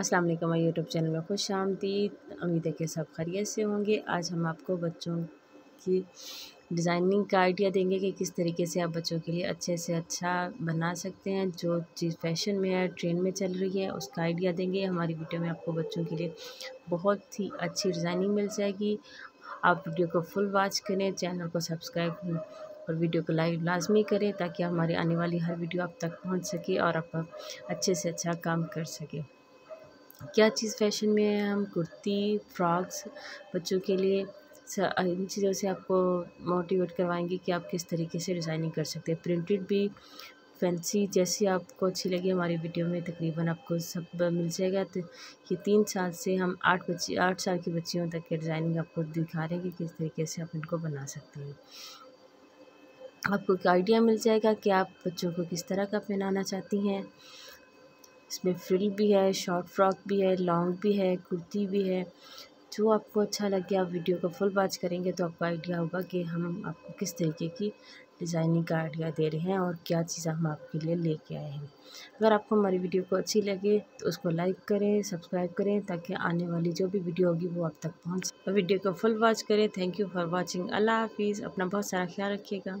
अस्सलाम वालेकुम YouTube channel में खुश आमदीद। उम्मीद है कि सब खैरियत से होंगे। आज हम आपको बच्चों की डिज़ाइनिंग का आइडिया देंगे कि किस तरीके से आप बच्चों के लिए अच्छे से अच्छा बना सकते हैं, जो चीज़ फ़ैशन में है ट्रेंड में चल रही है, उसका आइडिया देंगे। हमारी वीडियो में आपको बच्चों के लिए बहुत ही अच्छी डिज़ाइनिंग मिल जाएगी। आप वीडियो को फुल वॉच करें चैनल को सब्सक्राइब और वीडियो को लाइक लाजमी करें, ताकि हमारी आने वाली हर वीडियो आप तक पहुँच सके और आप अच्छे से अच्छा काम कर सकें। क्या चीज़ फ़ैशन में है हम कुर्ती, फ्रॉक्स, बच्चों के लिए इन चीज़ों से आपको मोटिवेट करवाएँगे कि आप किस तरीके से डिज़ाइनिंग कर सकते हैं। प्रिंटेड भी फैंसी जैसी आपको अच्छी लगी हमारी वीडियो में, तकरीबन आपको सब मिल जाएगा। तो ये तीन साल से हम आठ बच्ची, आठ साल की बच्चियों तक के डिज़ाइनिंग आपको दिखा रहे हैं कि किस तरीके से आप इनको बना सकते हैं। आपको एक आइडिया मिल जाएगा कि आप बच्चों को किस तरह का पहनाना चाहती हैं? इसमें फ्रिल भी है, शॉर्ट फ्रॉक भी है, लॉन्ग भी है, कुर्ती भी है। जो आपको अच्छा लगे आप वीडियो को फुल वॉच करेंगे तो आपको आइडिया होगा कि हम आपको किस तरीके की डिज़ाइनिंग का आइडिया दे रहे हैं और क्या चीज़ हम आपके लिए लेके आए हैं। अगर आपको हमारी वीडियो को अच्छी लगे तो उसको लाइक करें, सब्सक्राइब करें ताकि आने वाली जो भी वीडियो होगी वो आप तक पहुँच वीडियो को फुल वॉच करें। Thank you for watching. अल्लाह हाफिज़। अपना बहुत सारा ख्याल रखिएगा।